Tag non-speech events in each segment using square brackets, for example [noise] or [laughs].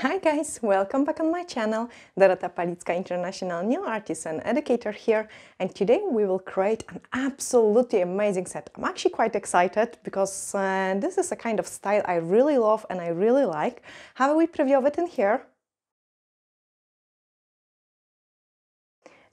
Hi guys, welcome back on my channel. Dorota Palicka, international nail artist and educator here. And today we will create an absolutely amazing set. I'm actually quite excited because uh, this is a kind of style I really love and I really like. Have a wee preview of it in here.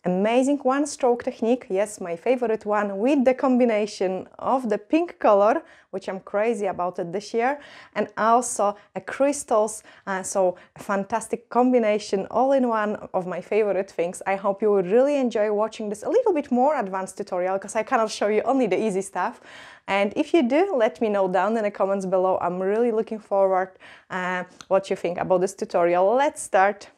Amazing one stroke technique. Yes my favorite one with the combination of the pink color which i'm crazy about it this year and also a crystals. Uh, so a fantastic combination all in one of my favorite things. I hope you will really enjoy watching this a little bit more advanced tutorial because i cannot show you only the easy stuff. And if you do let me know down in the comments below. I'm really looking forward uh, what you think about this tutorial. Let's start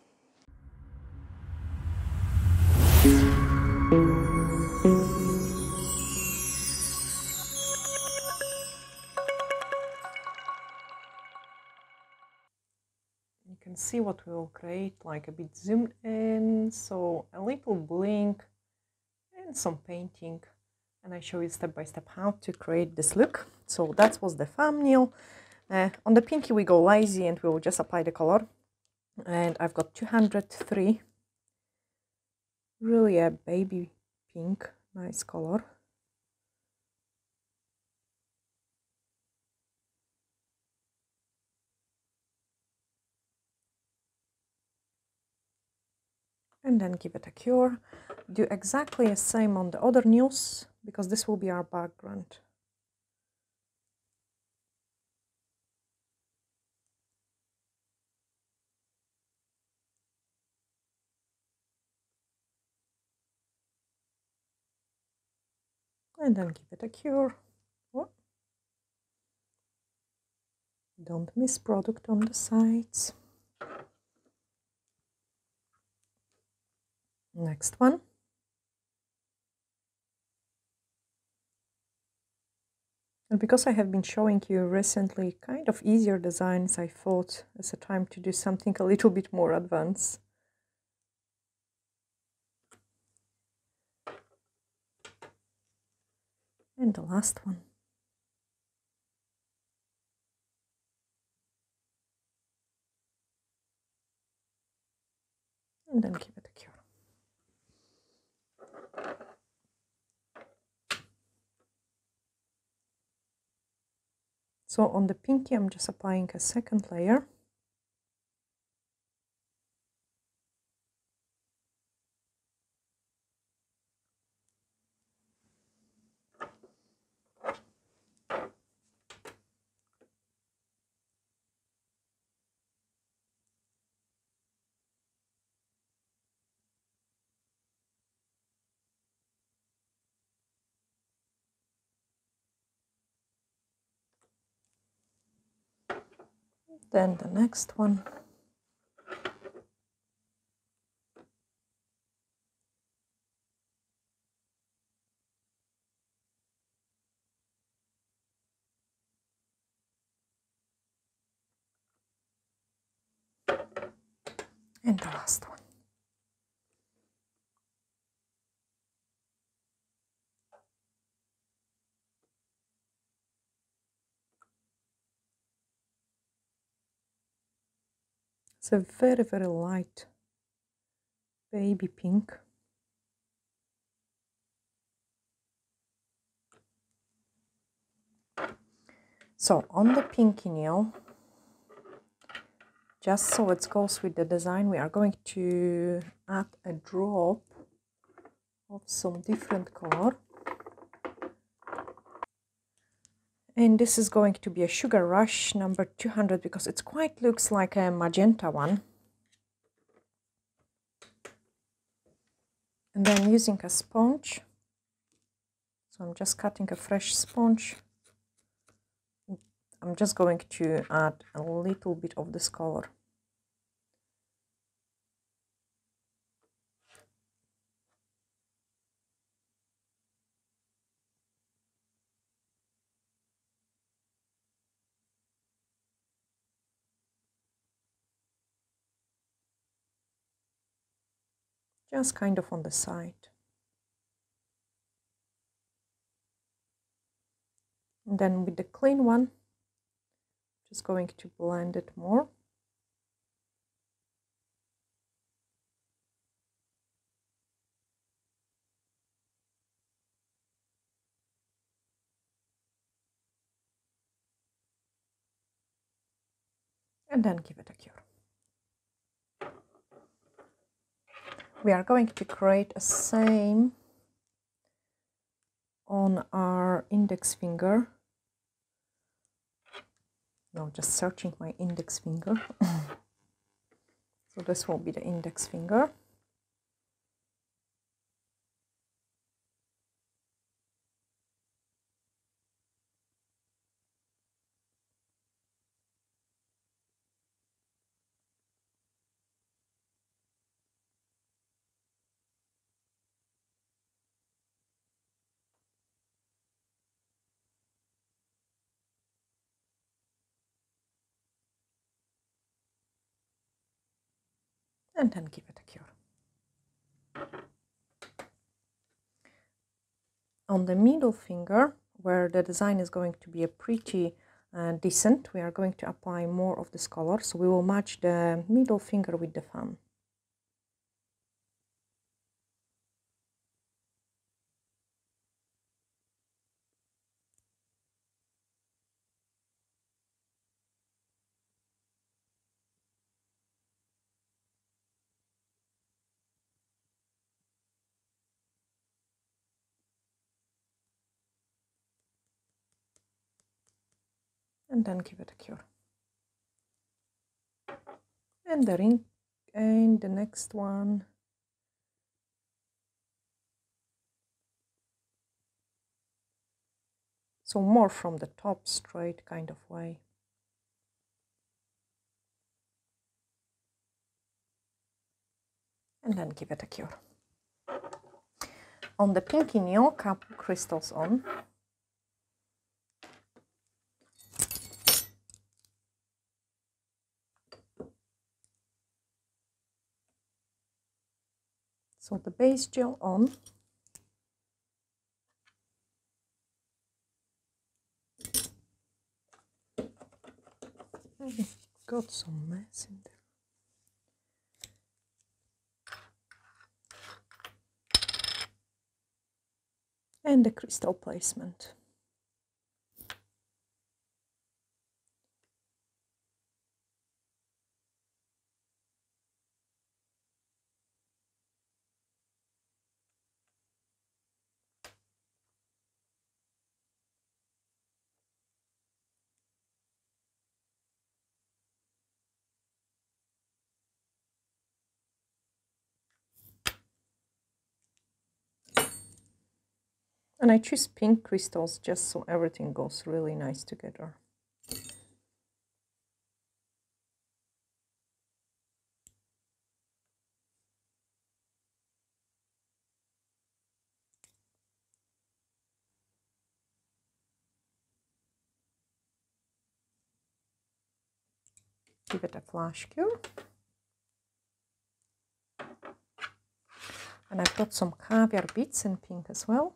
see what we will create like a bit zoomed in so a little blink and some painting. And I show you step by step how to create this look. So that was the thumbnail. Uh, on the pinky we go lazy and we will just apply the color. And I've got 203 really a baby pink nice color and then give it a cure. Do exactly the same on the other news because this will be our background. And then give it a cure. Oh. Don't miss product on the sides. Next one. And because I have been showing you recently kind of easier designs, I thought it's a time to do something a little bit more advanced. And the last one. And then give it. So on the pinky, I'm just applying a second layer. Then the next one. And the last one. It's a very, very light baby pink. So on the pinky nail, just so it goes with the design, we are going to add a drop of some different color. And this is going to be a sugar rush number 200 because it quite looks like a magenta one. And then using a sponge. So I'm just cutting a fresh sponge. I'm just going to add a little bit of this color just kind of on the side. And then with the clean one, just going to blend it more. and then give it a cure. We are going to create a same on our index finger. No, just searching my index finger. [laughs] so this will be the index finger. And then give it a cure. On the middle finger, where the design is going to be a pretty uh, decent, we are going to apply more of this color. So we will match the middle finger with the thumb. And then give it a cure. And the ring and the next one. So more from the top straight kind of way. And then give it a cure. On the pinky nail, cap crystals on. So the base gel on. got some mess in there. And the crystal placement. And I choose pink crystals just so everything goes really nice together. Give it a flash cure. And I've got some caviar bits in pink as well.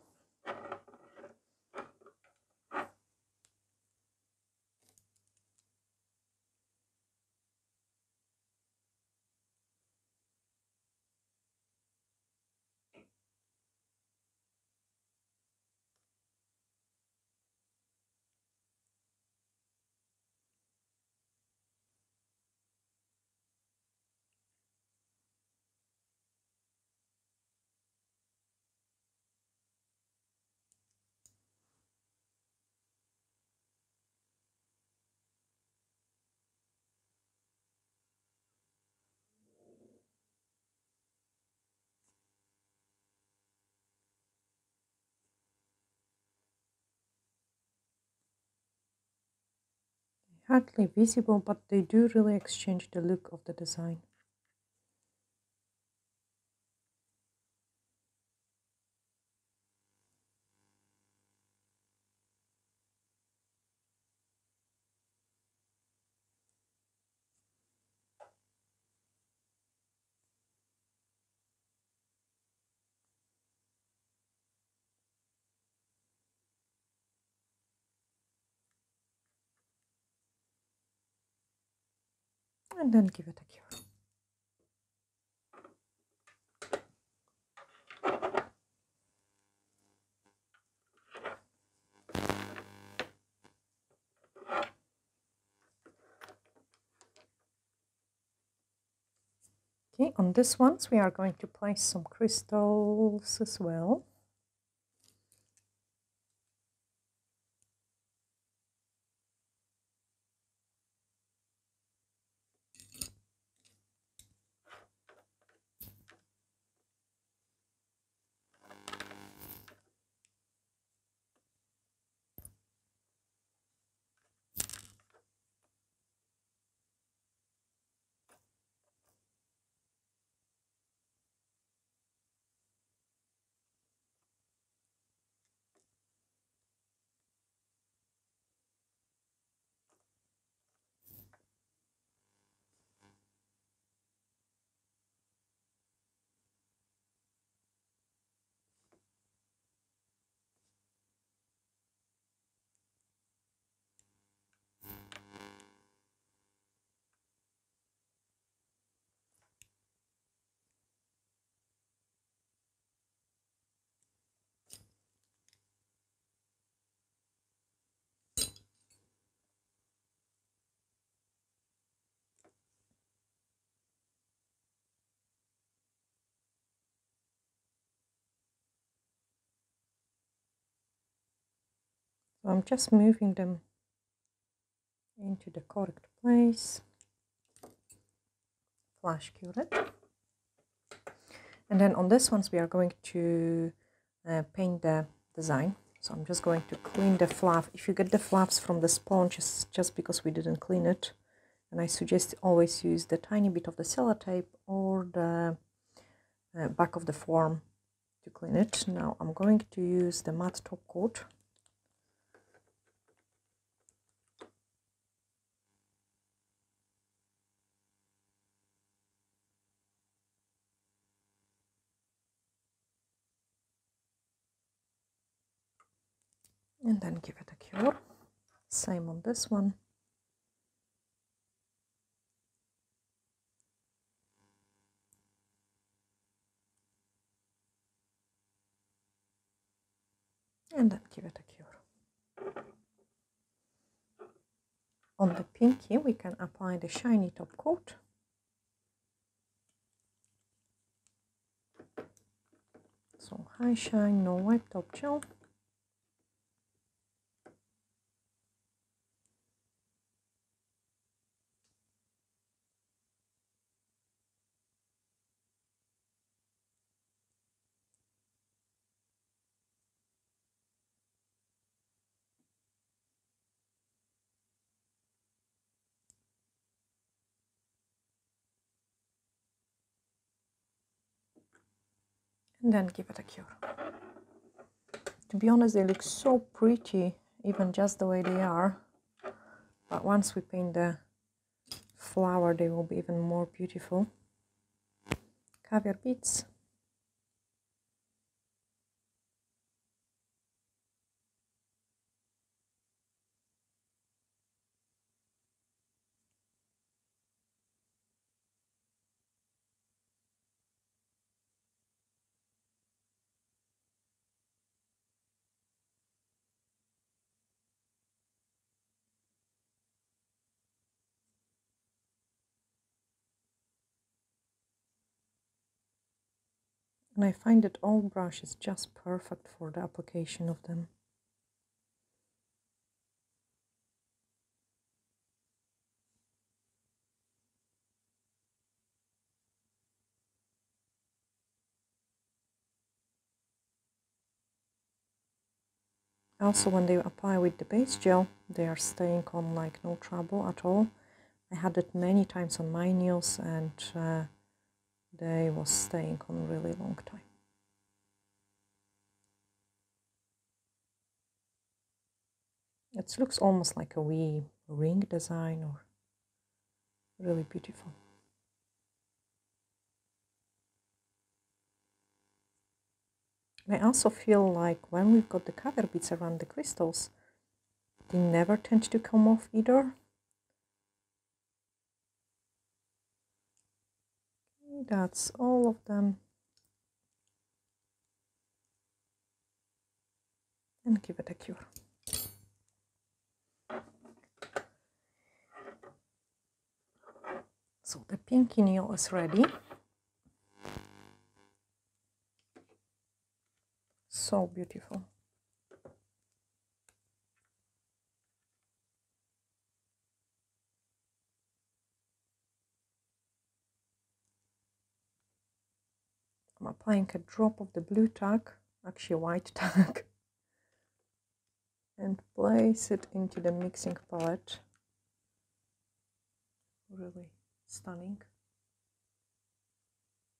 Hardly visible, but they do really exchange the look of the design. and then give it a cure. Okay, on this ones we are going to place some crystals as well. I'm just moving them into the correct place. Flash cure it. And then on this ones we are going to uh, paint the design. So I'm just going to clean the fluff. If you get the fluffs from the sponge, it's just because we didn't clean it. And I suggest always use the tiny bit of the sellotape or the uh, back of the form to clean it. Now I'm going to use the matte top coat and then give it a cure. Same on this one. And then give it a cure. On the pinky we can apply the shiny top coat. So high shine no wipe top gel and then give it a cure. To be honest, they look so pretty, even just the way they are. But once we paint the flower, they will be even more beautiful. Caviar beads. And I find that all brush is just perfect for the application of them. Also when they apply with the base gel, they are staying on like no trouble at all. I had it many times on my nails and uh, they was staying on a really long time. It looks almost like a wee ring design or really beautiful. I also feel like when we've got the caviar beads around the crystals, they never tend to come off either. that's all of them. And give it a cure. So the pinky nail is ready. So beautiful. I'm applying a drop of the blue tack, actually white [laughs] tack, and place it into the mixing palette. Really stunning.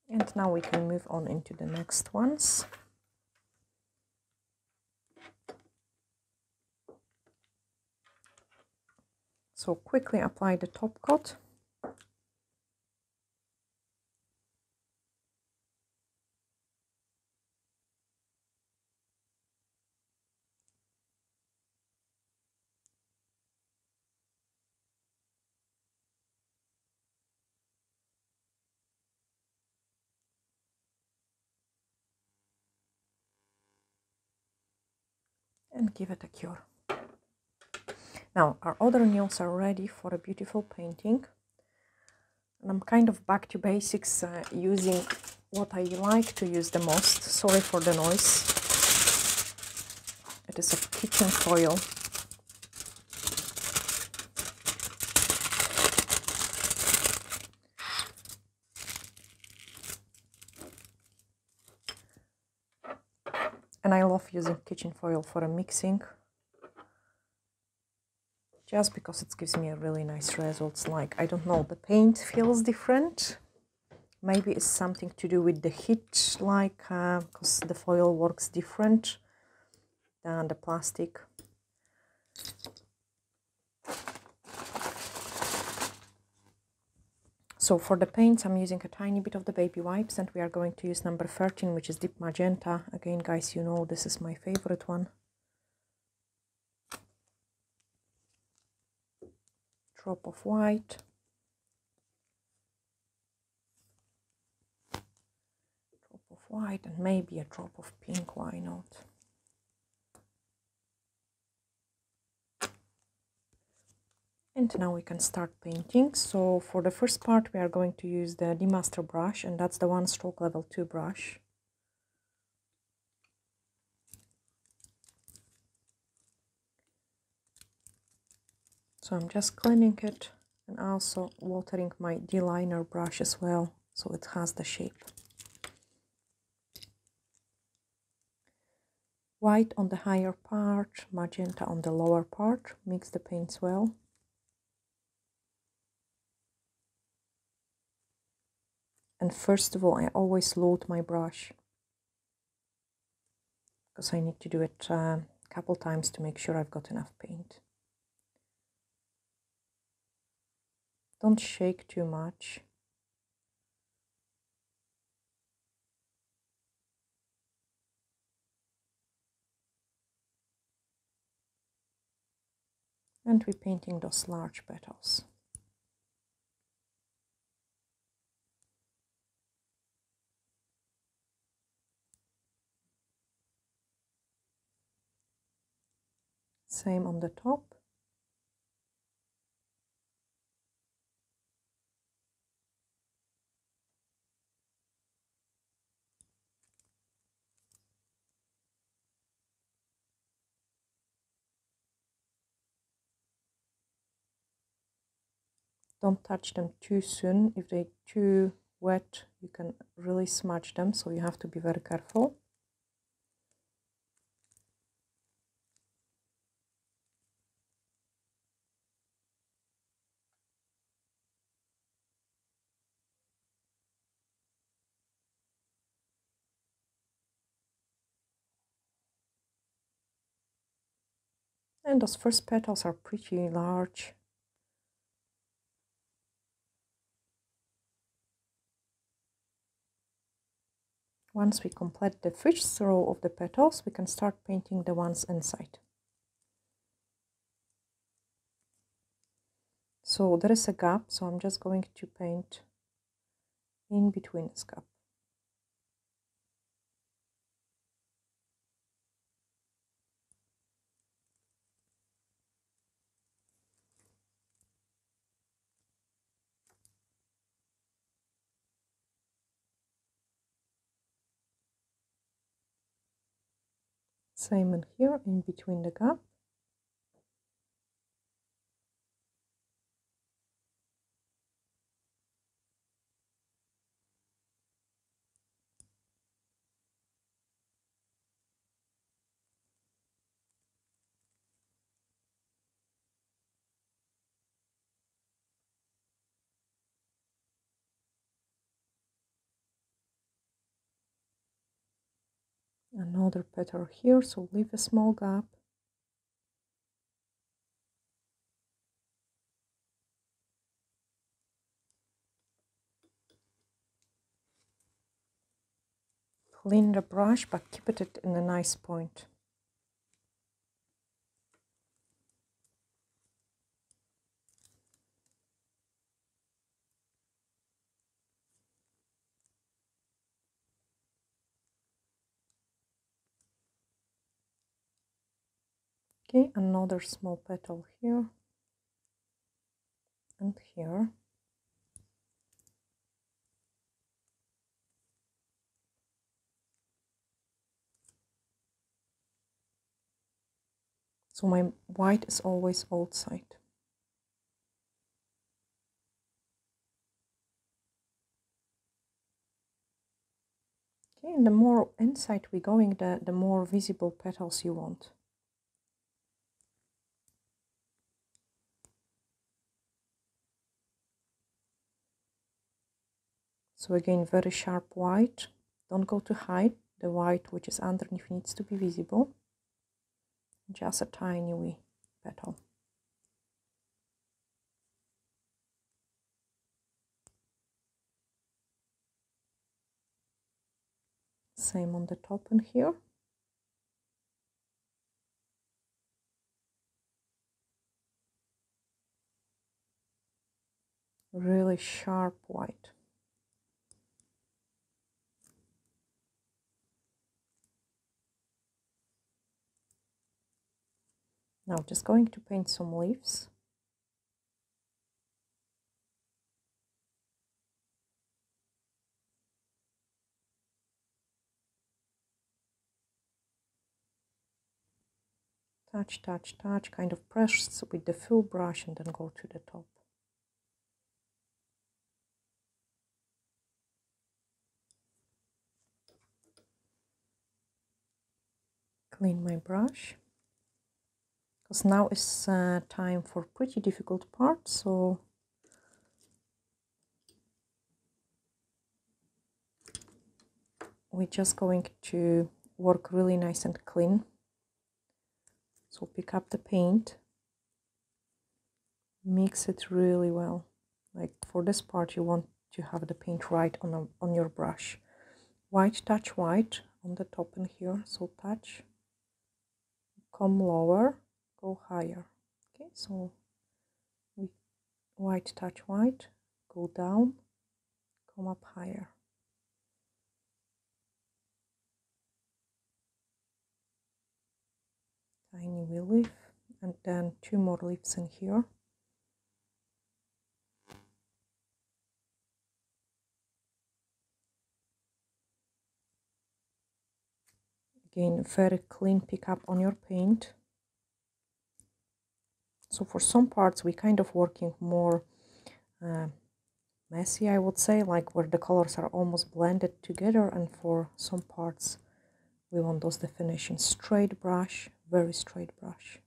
And now we can move on into the next ones. So quickly apply the top coat. And give it a cure. Now our other nails are ready for a beautiful painting. And I'm kind of back to basics uh, using what I like to use the most. Sorry for the noise. It is a kitchen foil. Using kitchen foil for a mixing. Just because it gives me a really nice results like I don't know the paint feels different. Maybe it's something to do with the heat like because uh, the foil works different than the plastic so for the paints I'm using a tiny bit of the baby wipes and we are going to use number 13 which is deep magenta. Again guys you know this is my favorite one. Drop of white. Drop of white and maybe a drop of pink why not and now we can start painting so for the first part we are going to use the demaster brush and that's the one stroke level 2 brush so I'm just cleaning it and also watering my D-liner brush as well so it has the shape. White on the higher part, magenta on the lower part, mix the paints well. And first of all, I always load my brush because I need to do it a uh, couple times to make sure I've got enough paint. Don't shake too much. And we're painting those large petals. Same on the top. don't touch them too soon if they're too wet you can really smudge them so you have to be very careful and those first petals are pretty large Once we complete the first row of the petals, we can start painting the ones inside. So there is a gap, so I'm just going to paint in between this gap. Same in here, in between the gap. Another petal here so leave a small gap. Clean the brush but keep it in a nice point okay another small petal here. And here. So my white is always outside okay and the more inside we're going the the more visible petals you want So again, very sharp white. Don't go too high. The white which is underneath needs to be visible. Just a tiny wee petal. Same on the top and here. Really sharp white. Now just going to paint some leaves. Touch, touch, touch, kind of press with the full brush and then go to the top. Clean my brush because now is uh, time for pretty difficult part so we're just going to work really nice and clean. So pick up the paint. Mix it really well. Like for this part you want to have the paint right on, a, on your brush. White touch white on the top and here. So touch come lower go higher. Okay so we white touch white go down come up higher. Tiny wee leaf and then two more leaves in here. Again very clean pick up on your paint so for some parts we kind of working more uh, messy I would say like where the colors are almost blended together. And for some parts we want those definitions straight brush very straight brush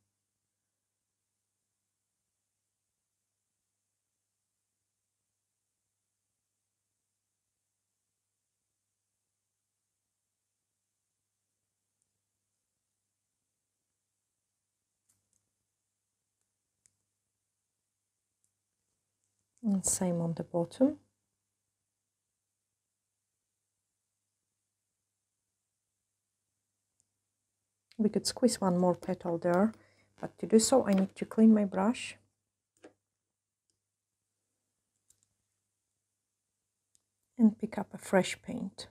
and same on the bottom. We could squeeze one more petal there but to do so I need to clean my brush. And pick up a fresh paint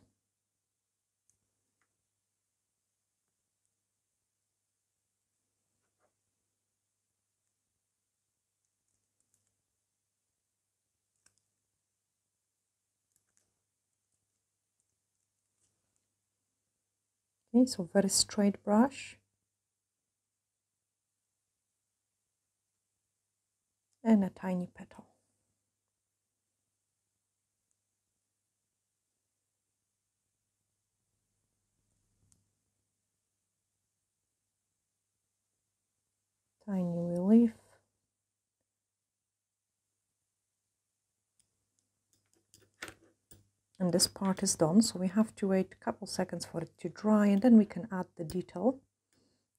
Okay, so very straight brush. And a tiny petal. Tiny relief. And this part is done. So we have to wait a couple seconds for it to dry and then we can add the detail.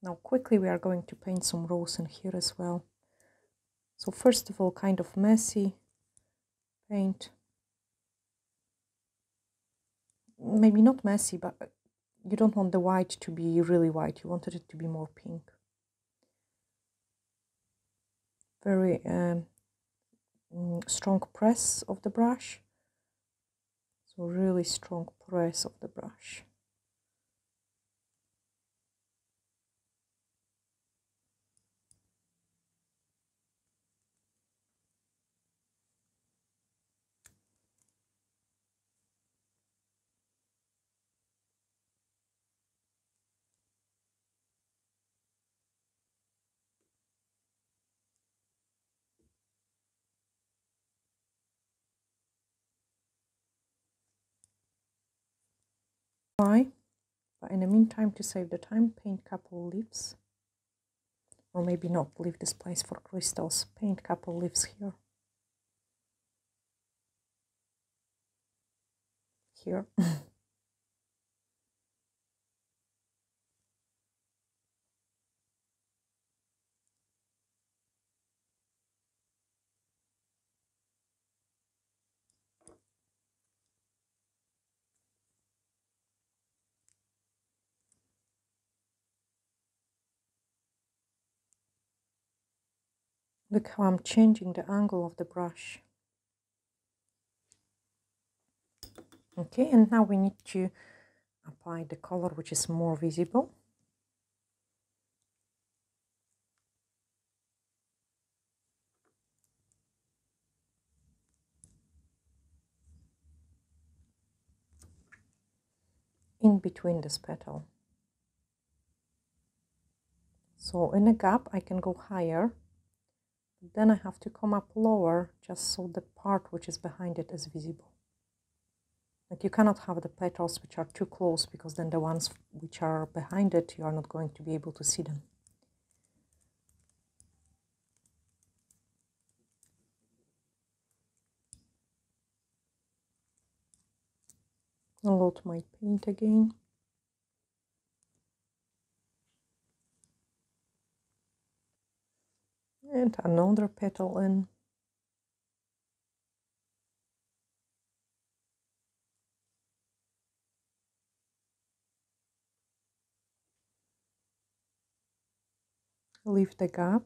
Now quickly we are going to paint some rose in here as well. So first of all kind of messy paint. Maybe not messy but you don't want the white to be really white. You wanted it to be more pink. Very um, mm, strong press of the brush so really strong press of the brush. Try but in the meantime to save the time paint couple leaves. Or maybe not leave this place for crystals. Paint couple leaves here. Here [laughs] Look how I'm changing the angle of the brush. Okay, and now we need to apply the color which is more visible. in between this petal. So in a gap I can go higher then I have to come up lower just so the part which is behind it is visible. Like you cannot have the petals which are too close because then the ones which are behind it you are not going to be able to see them. I'll load my paint again. And another petal in leave the gap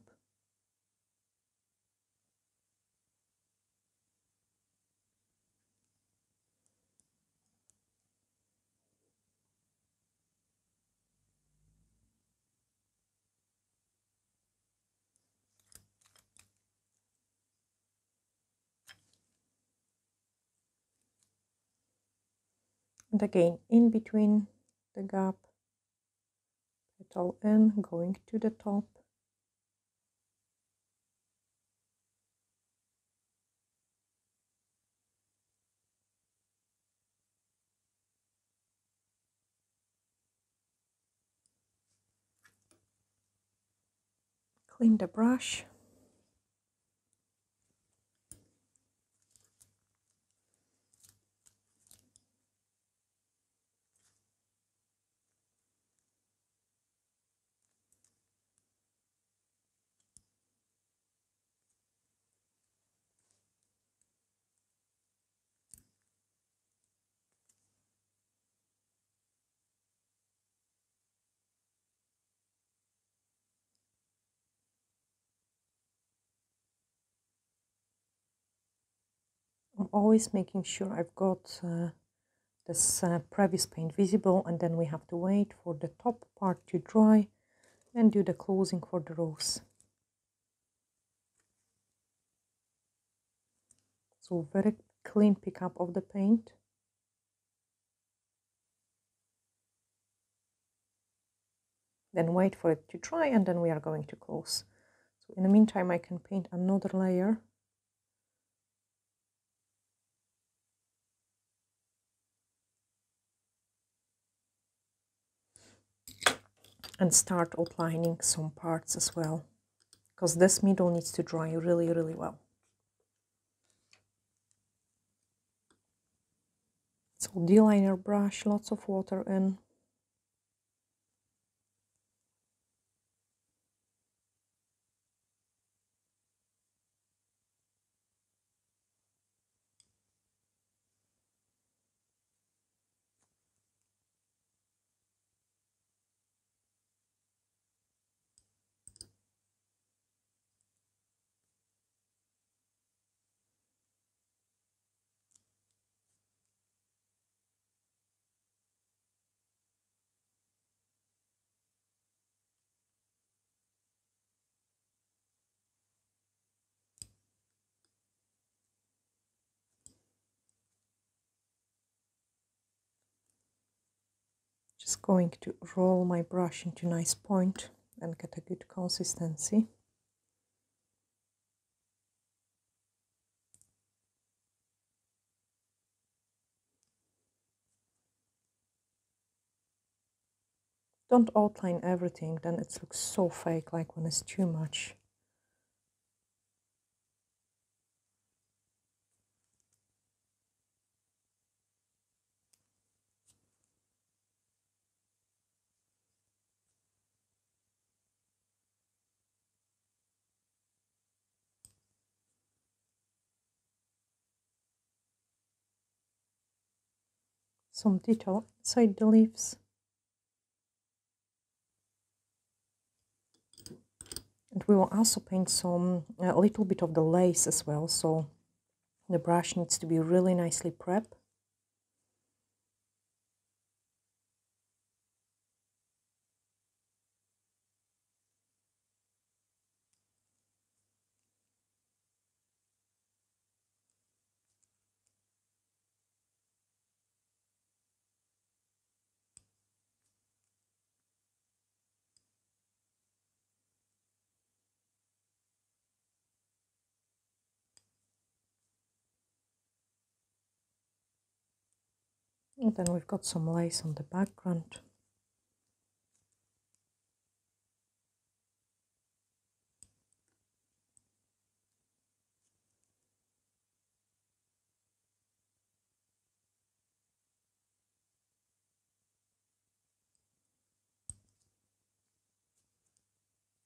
and again in between the gap. Petal in going to the top. Clean the brush Always making sure I've got uh, this uh, previous paint visible and then we have to wait for the top part to dry and do the closing for the rose. So very clean pickup of the paint. then wait for it to dry and then we are going to close. So in the meantime I can paint another layer and start outlining some parts as well because this middle needs to dry really really well. So D-liner brush lots of water in just going to roll my brush into nice point and get a good consistency. Don't outline everything, then it looks so fake, like when it's too much. Some detail inside the leaves. And we will also paint some, uh, a little bit of the lace as well, so the brush needs to be really nicely prepped. And then we've got some lace on the background.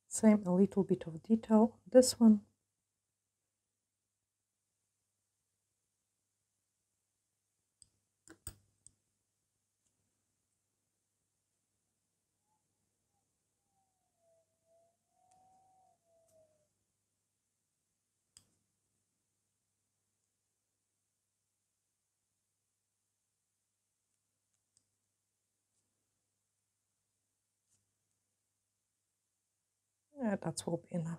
Same, a little bit of detail. This one Yeah, that will be enough.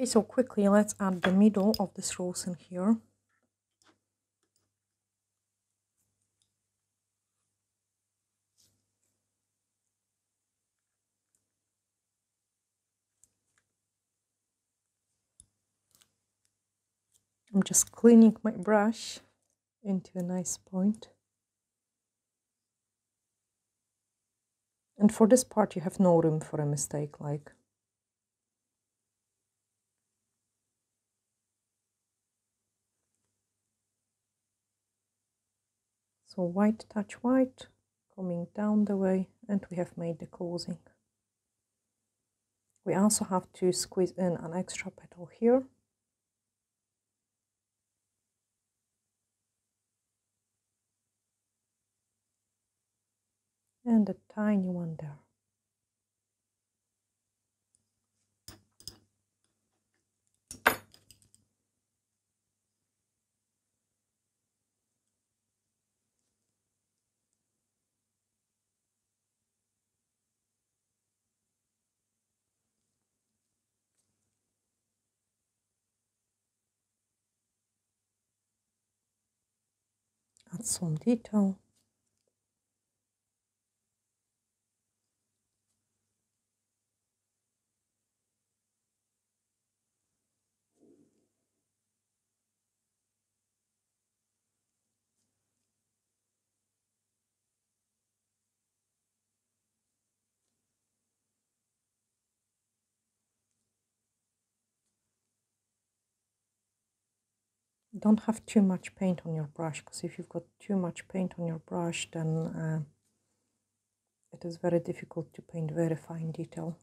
Okay, so quickly let's add the middle of this rose in here. I'm just cleaning my brush into a nice point. And for this part, you have no room for a mistake, like. So white touch white, coming down the way, and we have made the closing. We also have to squeeze in an extra petal here. And a tiny one there. Add some detail. Don't have too much paint on your brush because if you've got too much paint on your brush then uh, it is very difficult to paint very fine detail.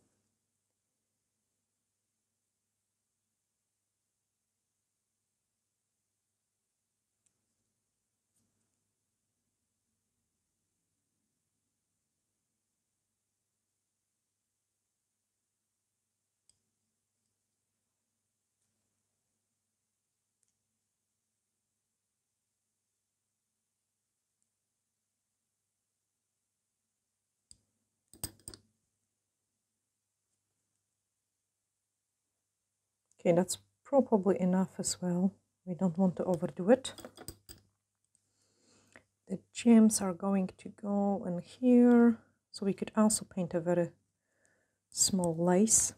Okay, that's probably enough as well. We don't want to overdo it. The gems are going to go in here. So we could also paint a very small lace.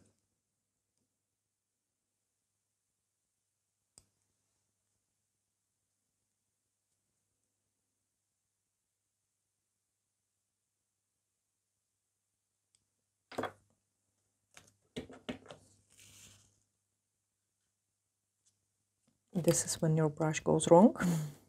This is when your brush goes wrong. [laughs]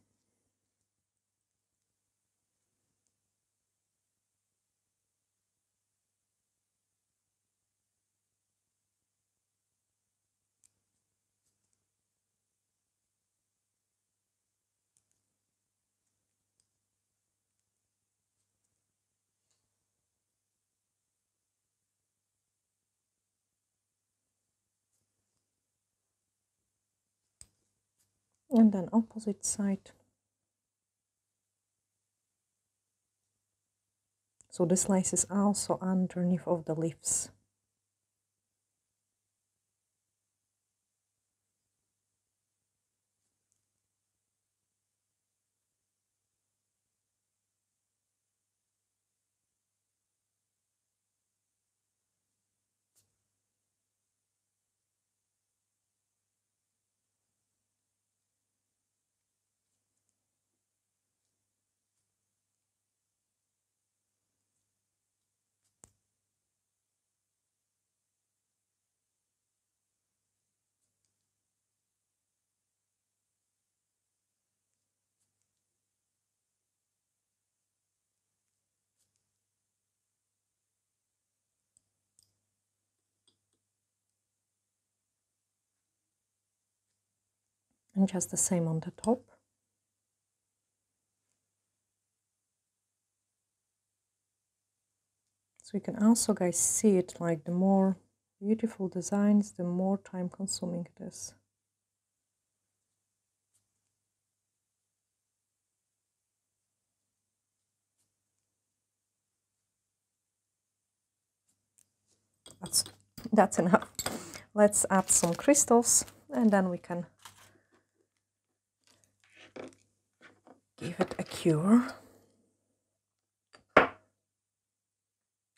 and then opposite side. So the slice is also underneath of the leaves and just the same on the top. So you can also guys see it like the more beautiful designs the more time consuming it is. That's that's enough. Let's add some crystals and then we can give it a cure.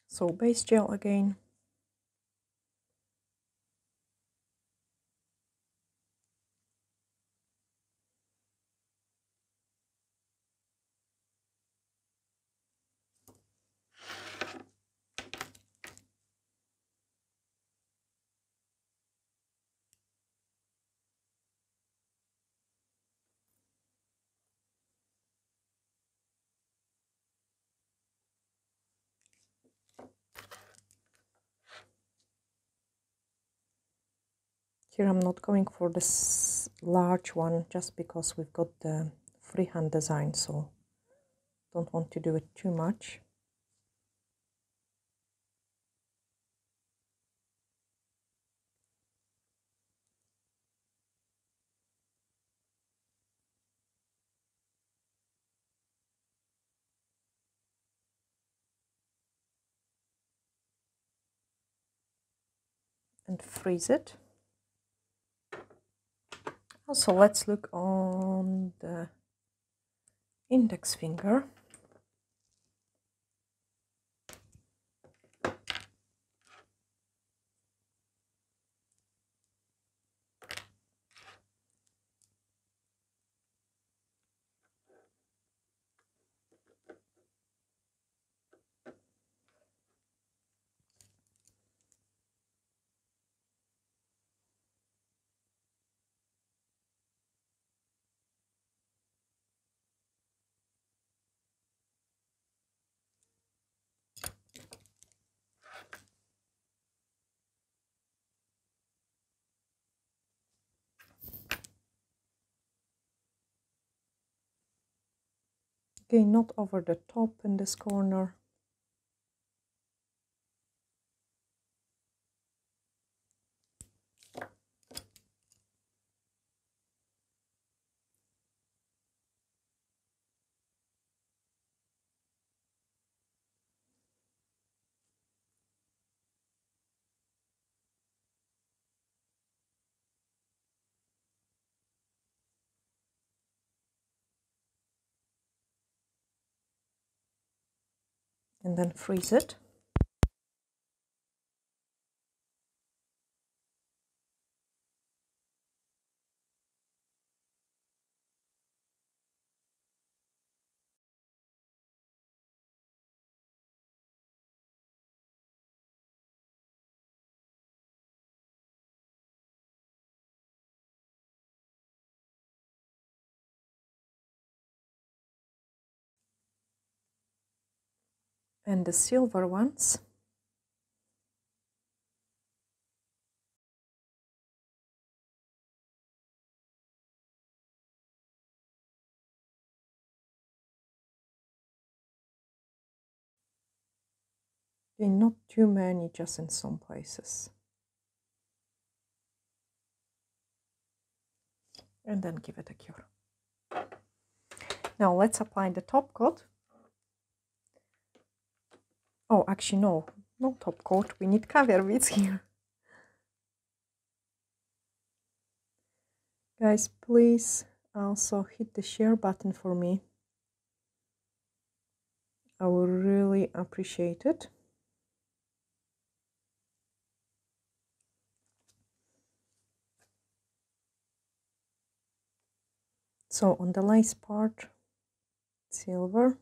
So base gel again. Here I'm not going for this large one just because we've got the freehand design so don't want to do it too much. and freeze it. Also, let's look on the index finger. Okay not over the top in this corner and then freeze it. And the silver ones not too many, just in some places. And then give it a cure. Now let's apply the top coat. Oh, actually, no, no top coat. We need caviar beads here. [laughs] Guys, please also hit the share button for me. I would really appreciate it. So on the lace part, silver.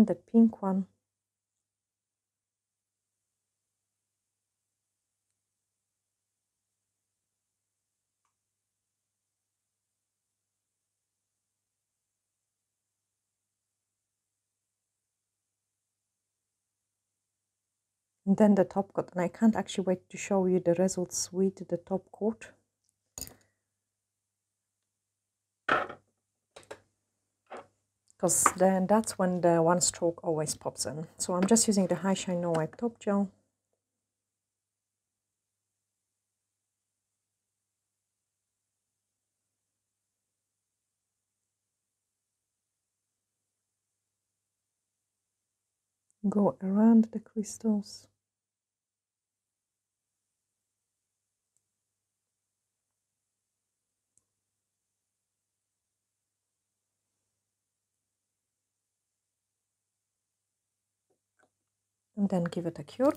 And the pink one. And then the top coat, and I can't actually wait to show you the results with the top coat. Because then that's when the one stroke always pops in. So I'm just using the High Shine No Wipe Top Gel. Go around the crystals. Then give it a cure.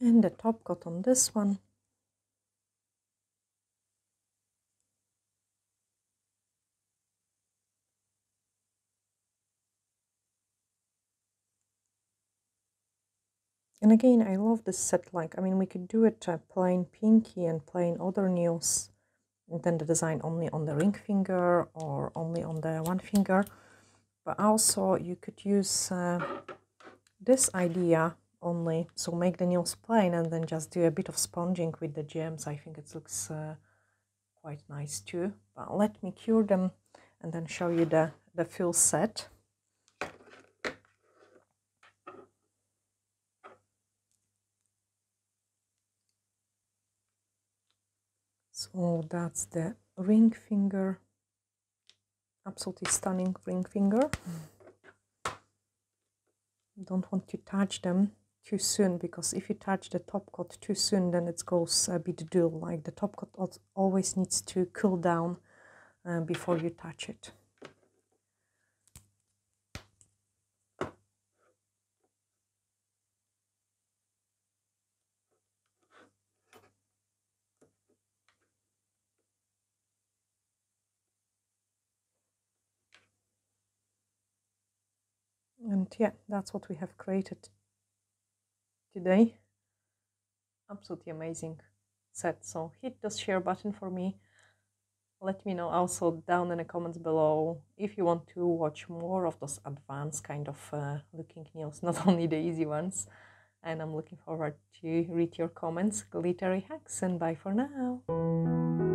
And the top coat on this one. And again, I love this set like, I mean, we could do it uh, plain pinky and plain other nails then the design only on the ring finger or only on the one finger. But also you could use uh, this idea only. So make the nails plain and then just do a bit of sponging with the gems. I think it looks uh, quite nice too. But let me cure them and then show you the the full set so that's the ring finger. Absolutely stunning ring finger. Don't want to touch them too soon because if you touch the top coat too soon then it goes a bit dull. Like the top coat always needs to cool down uh, before you touch it and yeah that's what we have created today. Absolutely amazing set. So hit the share button for me. Let me know also down in the comments below if you want to watch more of those advanced kind of uh, looking nails [laughs] not only the easy ones. And i'm looking forward to read your comments glittery hacks and bye for now